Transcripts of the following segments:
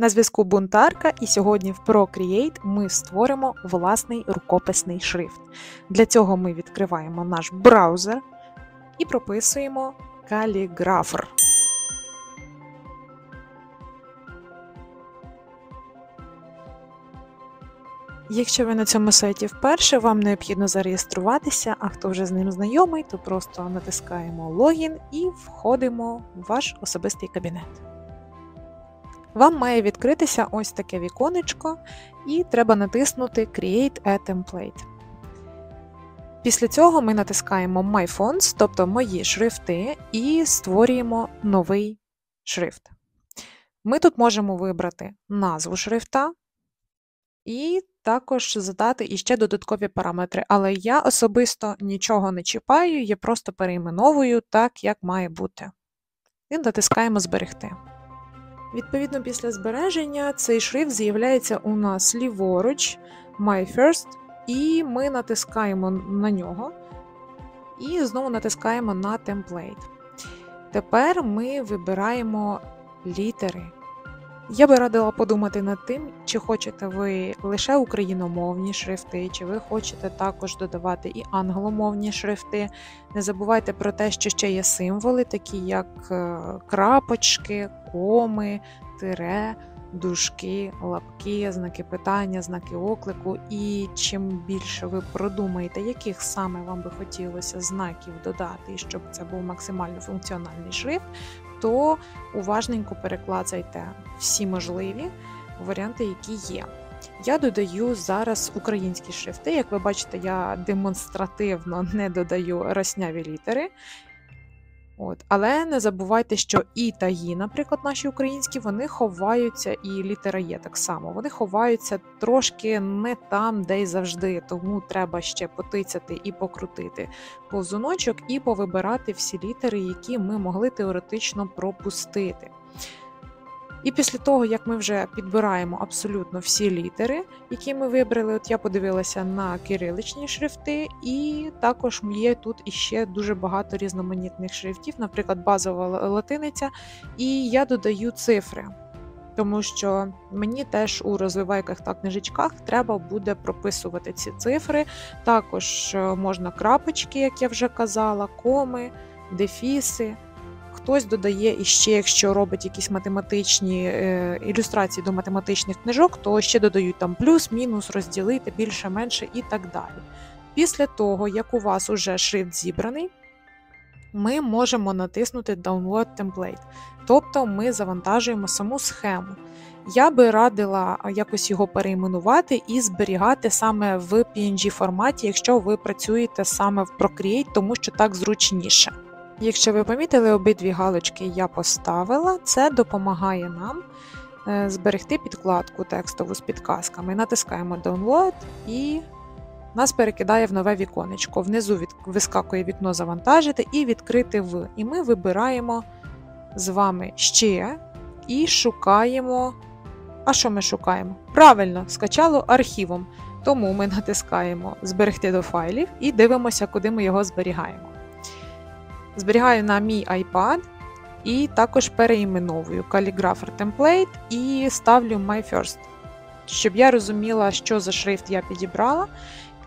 На зв'язку бунтарка, і сьогодні в Procreate ми створимо власний рукописний шрифт. Для цього ми відкриваємо наш браузер і прописуємо Calligrapher. Якщо ви на цьому сайті вперше, вам необхідно зареєструватися, а хто вже з ним знайомий, то просто натискаємо логін і входимо в ваш особистий кабінет. Вам має відкритися ось таке віконечко, і треба натиснути Create a Template. Після цього ми натискаємо My Fonts, тобто мої шрифти, і створюємо новий шрифт. Ми тут можемо вибрати назву шрифта і також задати іще додаткові параметри. Але я особисто нічого не чіпаю, я просто перейменовую так, як має бути. І натискаємо Зберегти. Відповідно, після збереження цей шрифт з'являється у нас ліворуч, My First, і ми натискаємо на нього і знову натискаємо на темплейт. Тепер ми вибираємо літери. Я би радила подумати над тим, чи хочете ви лише україномовні шрифти, чи ви хочете також додавати і англомовні шрифти. Не забувайте про те, що ще є символи, такі як е, крапочки, коми, тире, дужки, лапки, знаки питання, знаки оклику. І чим більше ви продумаєте, яких саме вам би хотілося знаків додати, щоб це був максимально функціональний шрифт, то уважненько перекладайте всі можливі варіанти, які є. Я додаю зараз українські шрифти. Як ви бачите, я демонстративно не додаю росняві літери. От. Але не забувайте, що і та «ї», наприклад, наші українські, вони ховаються, і літера є так само. Вони ховаються трошки не там, де й завжди. Тому треба ще потицяти і покрутити повзуночок, і повибирати всі літери, які ми могли теоретично пропустити. І після того, як ми вже підбираємо абсолютно всі літери, які ми вибрали, от я подивилася на кириличні шрифти, і також є тут іще дуже багато різноманітних шрифтів, наприклад, базова латиниця, і я додаю цифри. Тому що мені теж у розвивайках та книжечках треба буде прописувати ці цифри. Також е, можна крапочки, як я вже казала, коми, дефіси. Хтось додає іще, якщо робить якісь математичні е, ілюстрації до математичних книжок, то ще додають там плюс, мінус, розділити, більше, менше і так далі. Після того, як у вас уже шрифт зібраний, ми можемо натиснути Download Template, тобто ми завантажуємо саму схему. Я би радила якось його перейменувати і зберігати саме в PNG форматі, якщо ви працюєте саме в Procreate, тому що так зручніше. Якщо ви помітили, обидві галочки я поставила, це допомагає нам е, зберегти підкладку текстову з підказками. Натискаємо Download і нас перекидає в нове віконечко. Внизу вискакує вікно Завантажити і відкрити в. І ми вибираємо з вами ще і шукаємо. А що ми шукаємо? Правильно, скачало архівом. Тому ми натискаємо Зберегти до файлів і дивимося, куди ми його зберігаємо. Зберігаю на мій iPad і також переіменовую Calligrapher Template і ставлю My First, щоб я розуміла, що за шрифт я підібрала,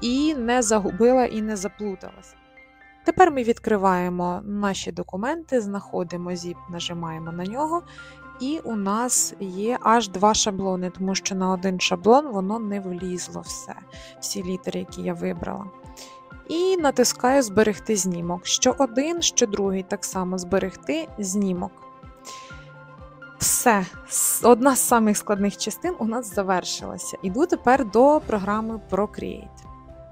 і не загубила і не заплуталася. Тепер ми відкриваємо наші документи, знаходимо zip, нажимаємо на нього, і у нас є аж два шаблони, тому що на один шаблон воно не влізло все, всі літери, які я вибрала. І натискаю Зберегти знімок. Що один, що другий, так само зберегти знімок. Все, одна з самих складних частин у нас завершилася. Іду тепер до програми Procreate.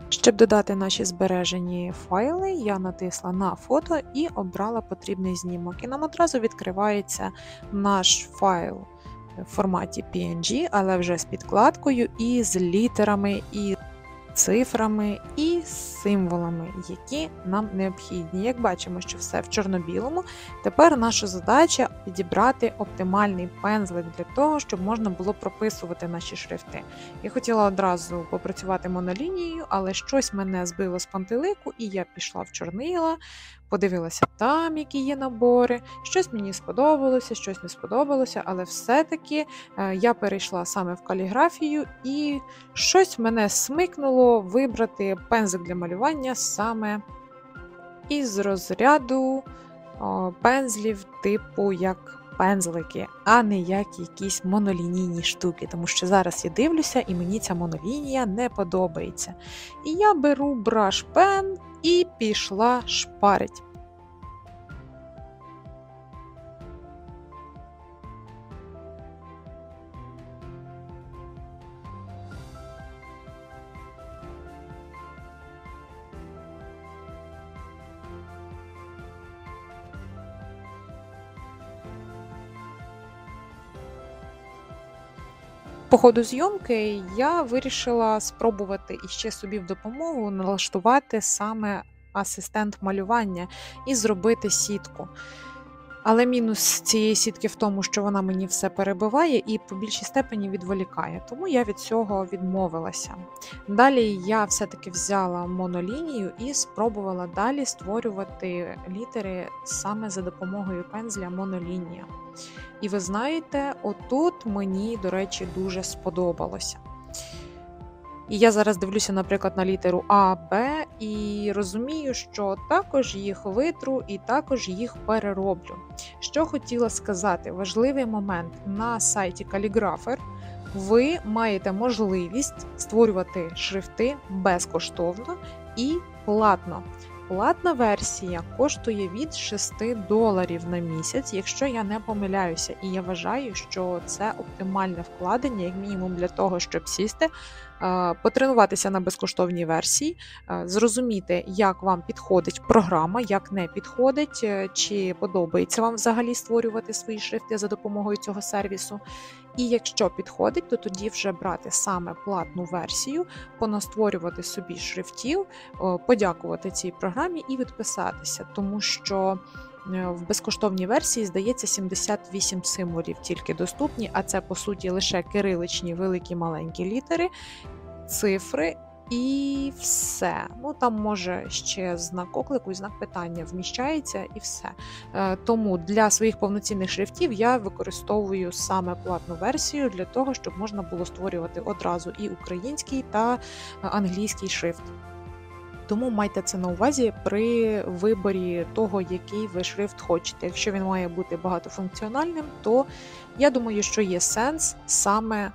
Щоб додати наші збережені файли, я натисла на фото і обрала потрібний знімок. І нам одразу відкривається наш файл в форматі PNG, але вже з підкладкою і з літерами. і цифрами і символами, які нам необхідні. Як бачимо, що все в чорно-білому, тепер наша задача підібрати оптимальний пензлик для того, щоб можна було прописувати наші шрифти. Я хотіла одразу попрацювати монолінією, але щось мене збило з пантелику, і я пішла в чорнила, подивилася там, які є набори. Щось мені сподобалося, щось не сподобалося, але все-таки е, я перейшла саме в каліграфію, і щось мене смикнуло вибрати пензик для малювання саме із розряду пензлів, типу як пензлики, а не як якісь монолінійні штуки. Тому що зараз я дивлюся, і мені ця монолінія не подобається. І я беру браш пен і пішла шпарить. По ходу зйомки я вирішила спробувати іще собі в допомогу налаштувати саме асистент малювання і зробити сітку. Але мінус цієї сітки в тому, що вона мені все перебиває і по більшій степені відволікає, тому я від цього відмовилася. Далі я все-таки взяла монолінію і спробувала далі створювати літери саме за допомогою пензля монолінія. І ви знаєте, отут мені, до речі, дуже сподобалося. І я зараз дивлюся, наприклад, на літеру А, Б, і розумію, що також їх витру і також їх перероблю. Що хотіла сказати, важливий момент на сайті Calligrapher ви маєте можливість створювати шрифти безкоштовно і платно. Платна версія коштує від 6 доларів на місяць, якщо я не помиляюся, і я вважаю, що це оптимальне вкладення, як мінімум, для того, щоб сісти, е, потренуватися на безкоштовній версії, е, зрозуміти, як вам підходить програма, як не підходить, е, чи подобається вам взагалі створювати свої шрифти за допомогою цього сервісу. І якщо підходить, то тоді вже брати саме платну версію, понастворювати собі шрифтів, подякувати цій програмі і відписатися, тому що е, в безкоштовній версії, здається, 78 символів тільки доступні, а це, по суті, лише кириличні великі маленькі літери, цифри і все. Ну там може ще знак оклику і знак питання вміщається і все. Е, тому для своїх повноцінних шрифтів я використовую саме платну версію для того, щоб можна було створювати одразу і український та англійський шрифт. Тому майте це на увазі при виборі того, який ви шрифт хочете. Якщо він має бути багатофункціональним, то я думаю, що є сенс саме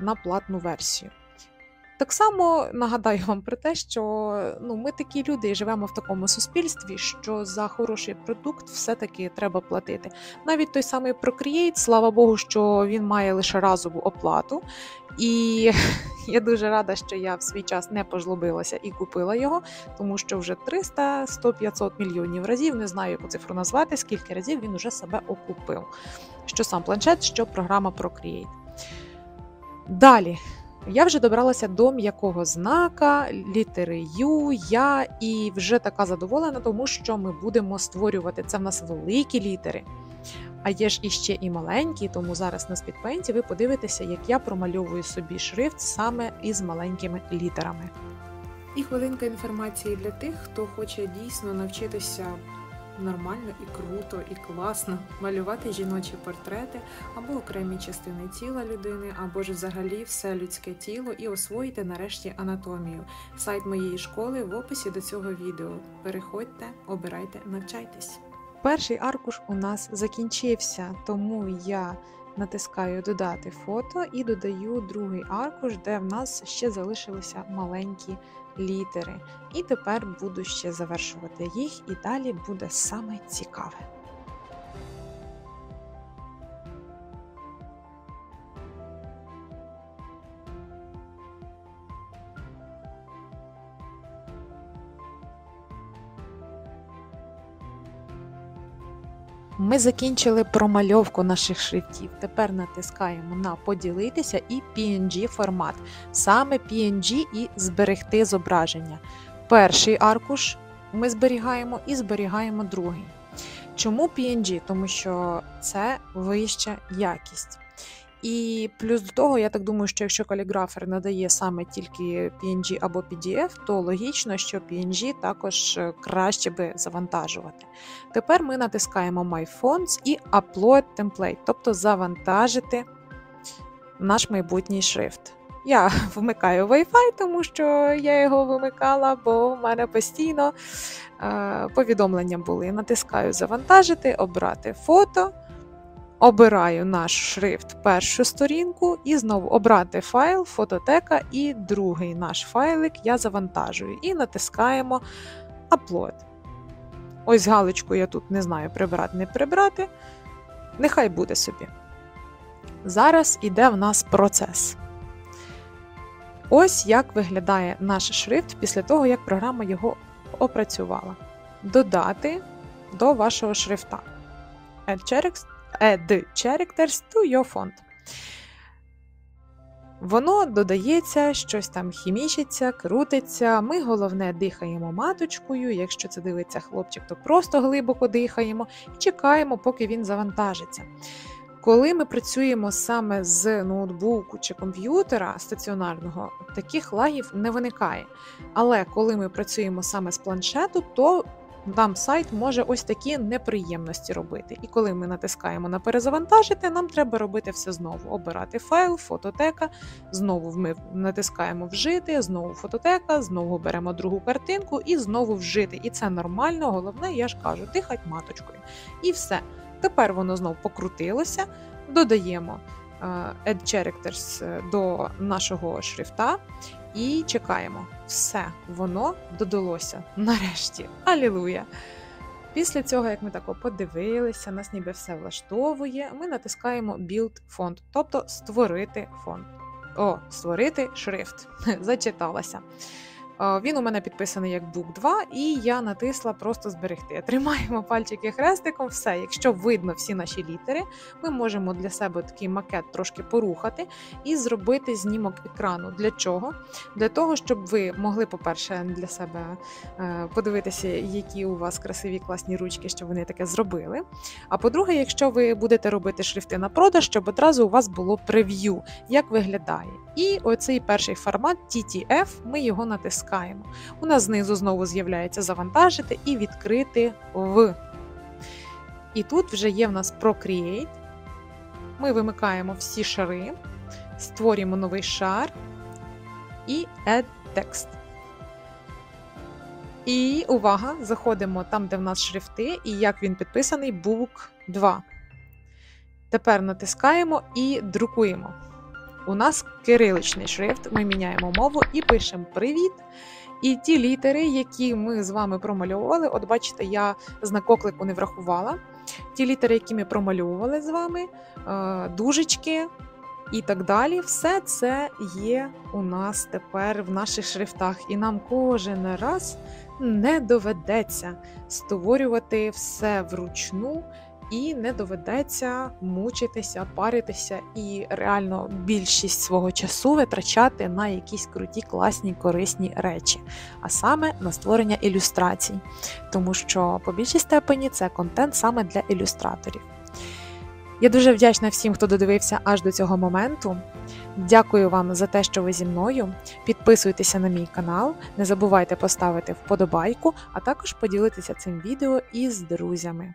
на платну версію. Так само нагадаю вам про те, що ну, ми такі люди і живемо в такому суспільстві, що за хороший продукт все-таки треба платити. Навіть той самий Procreate, слава Богу, що він має лише разову оплату. І я дуже рада, що я в свій час не пожлобилася і купила його, тому що вже 300, 100, 500 мільйонів разів, не знаю, яку цифру назвати, скільки разів він уже себе окупив. Що сам планшет, що програма Procreate. Далі. Я вже добралася до м'якого знака, літери Ю, Я, і вже така задоволена, тому що ми будемо створювати це в нас великі літери. А є ж іще і маленькі, тому зараз на speedpaint і ви подивитеся, як я промальовую собі шрифт саме із маленькими літерами. І хвилинка інформації для тих, хто хоче дійсно навчитися нормально і круто, і класно малювати жіночі портрети або окремі частини тіла людини, або ж взагалі все людське тіло, і освоїти нарешті анатомію. Сайт моєї школи в описі до цього відео. Переходьте, обирайте, навчайтесь. Перший аркуш у нас закінчився, тому я натискаю Додати фото і додаю другий аркуш, де в нас ще залишилися маленькі літери. І тепер буду ще завершувати їх, і далі буде саме цікаве. Ми закінчили промальовку наших шрифтів. Тепер натискаємо на поділитися і PNG формат. Саме PNG і зберегти зображення. Перший аркуш ми зберігаємо і зберігаємо другий. Чому PNG? Тому що це вища якість. І плюс до того, я так думаю, що якщо каліграфер надає саме тільки PNG або PDF, то логічно, що PNG також е, краще би завантажувати. Тепер ми натискаємо My Fonts і Upload Template, тобто завантажити наш майбутній шрифт. Я вмикаю Wi-Fi, тому що я його вимикала, бо в мене постійно е, повідомлення були. Натискаю Завантажити, обрати фото. Обираю наш шрифт першу сторінку і знову обрати файл, фототека і другий наш файлик я завантажую. І натискаємо Upload. Ось галочку я тут не знаю, прибрати, не прибрати. Нехай буде собі. Зараз іде в нас процес. Ось як виглядає наш шрифт після того, як програма його опрацювала. Додати до вашого шрифта. Add characters to your font. Воно додається, щось там хімічиться, крутиться. Ми, головне, дихаємо маточкою. Якщо це дивиться хлопчик, то просто глибоко дихаємо і чекаємо, поки він завантажиться. Коли ми працюємо саме з ноутбуку чи комп'ютера стаціонарного, таких лагів не виникає. Але коли ми працюємо саме з планшету, то нам сайт може ось такі неприємності робити. І коли ми натискаємо на перезавантажити, нам треба робити все знову: обирати файл, фототека, знову ми натискаємо вжити, знову фототека, знову беремо другу картинку і знову вжити. І це нормально, головне, я ж кажу, дихать маточкою. І все. Тепер воно знову покрутилося, додаємо Add Characters е, до нашого шрифта і чекаємо. Все, воно додалося. Нарешті. Алілуя! Після цього, як ми тако подивилися, нас ніби все влаштовує, ми натискаємо Build фонд, тобто створити фонд. О, створити шрифт. Зачиталася. Він у мене підписаний як Book 2, і я натисла просто зберегти. Тримаємо пальчики хрестиком, все. Якщо видно всі наші літери, ми можемо для себе такий макет трошки порухати і зробити знімок екрану. Для чого? Для того, щоб ви могли, по-перше, для себе е, подивитися, які у вас красиві класні ручки, що вони таке зробили. А по-друге, якщо ви будете робити шрифти на продаж, щоб одразу у вас було прев'ю, як виглядає. І оцей перший формат TTF, ми його натискаємо натискаємо. У нас знизу знову з'являється завантажити і відкрити в. І тут вже є в нас Procreate. Ми вимикаємо всі шари, створюємо новий шар і Add Text. І увага! Заходимо там, де в нас шрифти, і як він підписаний, Book 2. Тепер натискаємо і друкуємо. У нас кириличний шрифт, ми міняємо мову і пишемо Привіт. І ті літери, які ми з вами промальовували, от бачите, я знак оклику не врахувала. Ті літери, які ми промальовували з вами, е, дужечки і так далі, все це є у нас тепер в наших шрифтах. І нам кожен раз не доведеться створювати все вручну і не доведеться мучитися, паритися і реально більшість свого часу витрачати на якісь круті, класні, корисні речі, а саме на створення ілюстрацій, тому що по більшій степені це контент саме для ілюстраторів. Я дуже вдячна всім, хто додивився аж до цього моменту. Дякую вам за те, що ви зі мною. Підписуйтеся на мій канал, не забувайте поставити вподобайку, а також поділитися цим відео із друзями.